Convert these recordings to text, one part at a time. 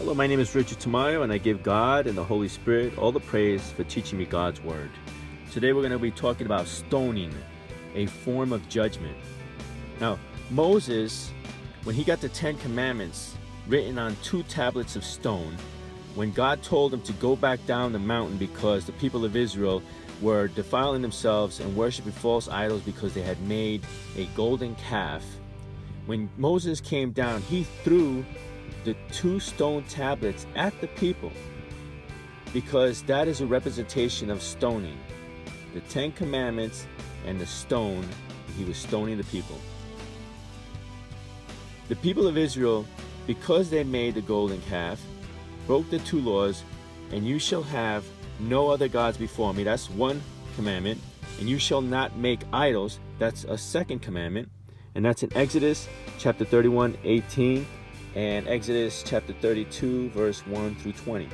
Hello, my name is Richard Tamayo, and I give God and the Holy Spirit all the praise for teaching me God's Word. Today we're going to be talking about stoning, a form of judgment. Now, Moses, when he got the Ten Commandments written on two tablets of stone, when God told him to go back down the mountain because the people of Israel were defiling themselves and worshiping false idols because they had made a golden calf, when Moses came down, he threw the two stone tablets at the people because that is a representation of stoning. The Ten Commandments and the stone, he was stoning the people. The people of Israel, because they made the golden calf, broke the two laws, and you shall have no other gods before me. That's one commandment. And you shall not make idols. That's a second commandment. And that's in Exodus chapter 31, 18 and Exodus chapter 32, verse 1 through 20.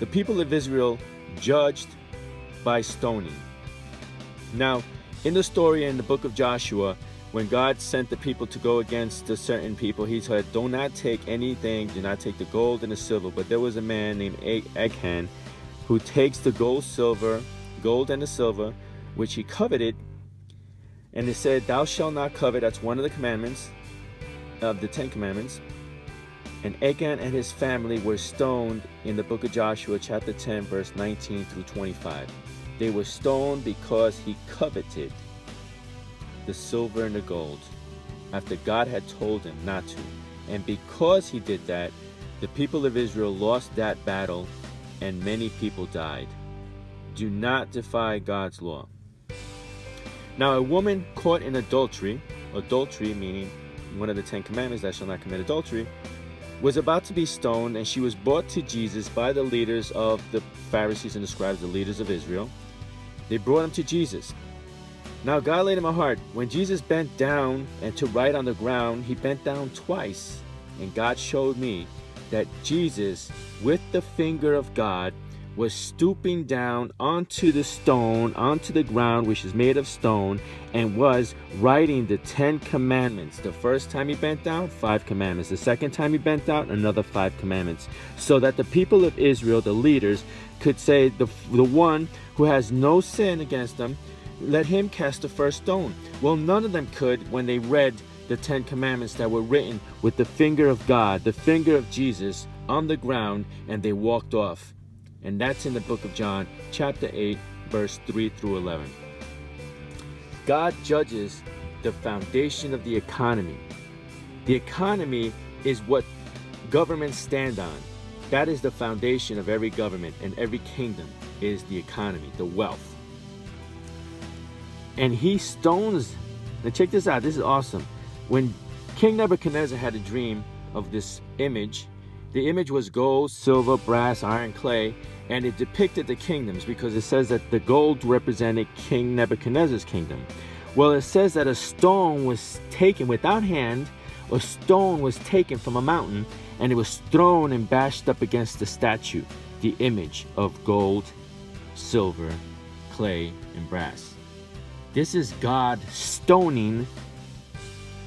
The people of Israel judged by stoning. Now, in the story in the book of Joshua, when God sent the people to go against a certain people, he said, Do not take anything, do not take the gold and the silver. But there was a man named Achan who takes the gold, silver, gold and the silver, which he coveted, and it said, Thou shalt not covet. That's one of the commandments of the Ten Commandments. And Achan and his family were stoned in the book of Joshua, chapter 10, verse 19 through 25. They were stoned because he coveted the silver and the gold after God had told him not to. And because he did that, the people of Israel lost that battle and many people died. Do not defy God's law. Now, a woman caught in adultery, adultery meaning one of the Ten Commandments, that shall not commit adultery, was about to be stoned, and she was brought to Jesus by the leaders of the Pharisees and the scribes, the leaders of Israel. They brought him to Jesus. Now God laid in my heart, when Jesus bent down and to write on the ground, he bent down twice, and God showed me that Jesus, with the finger of God, was stooping down onto the stone, onto the ground, which is made of stone, and was writing the Ten Commandments. The first time he bent down, five commandments. The second time he bent down, another five commandments. So that the people of Israel, the leaders, could say, the, the one who has no sin against them, let him cast the first stone. Well, none of them could when they read the Ten Commandments that were written with the finger of God, the finger of Jesus, on the ground, and they walked off and that's in the book of John, chapter 8, verse 3 through 11. God judges the foundation of the economy. The economy is what governments stand on. That is the foundation of every government and every kingdom is the economy, the wealth. And he stones, now check this out, this is awesome. When King Nebuchadnezzar had a dream of this image, the image was gold, silver, brass, iron, clay, and it depicted the kingdoms because it says that the gold represented King Nebuchadnezzar's kingdom. Well, it says that a stone was taken without hand, a stone was taken from a mountain, and it was thrown and bashed up against the statue, the image of gold, silver, clay, and brass. This is God stoning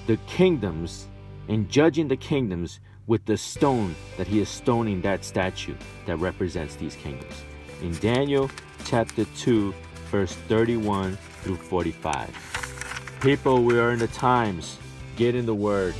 the kingdoms and judging the kingdoms with the stone that he is stoning that statue that represents these kingdoms. In Daniel chapter 2, verse 31 through 45. People, we are in the times. Get in the word.